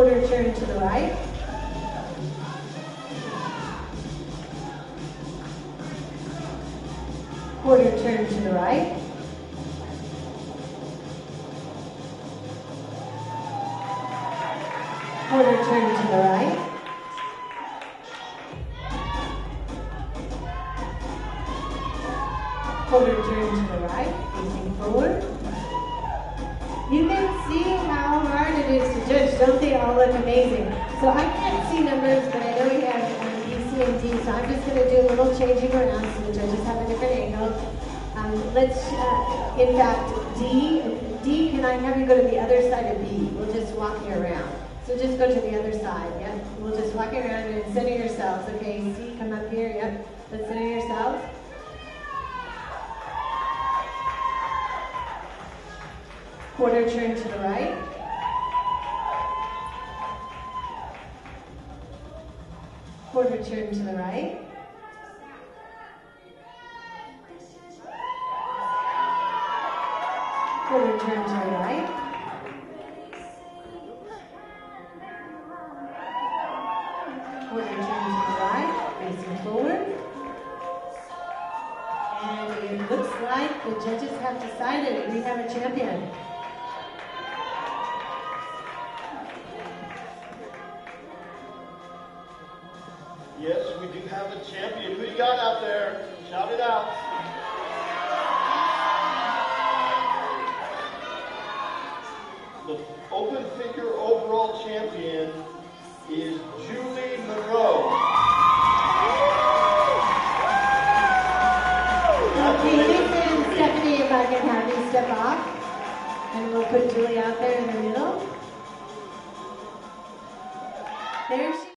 quarter turn to the right. Quarter turn to the right. Quarter turn to the right. Quarter turn to the right, facing forward. You can see how hard it is to do. Don't they all look amazing? So I can't see numbers, but I know we have um, B, C, and D. So I'm just going to do a little changing around so the judges have a different angle. Um, let's, uh, in fact, D, D, can I have you go to the other side of B? We'll just walk you around. So just go to the other side, yep. We'll just walk around and center yourselves. Okay, C, come up here, yep. Let's center yourselves. Quarter turn to the right. Quarter turn to the right. Quarter turn to the right. Quarter turn to the right, facing forward. And it looks like the judges have decided we have a champion. Yes, we do have a champion. Who do you got out there? Shout it out. The open figure overall champion is Julie Monroe. Okay, Nathan, Stephanie, if I can have you step off. And we'll put Julie out there in the middle. There she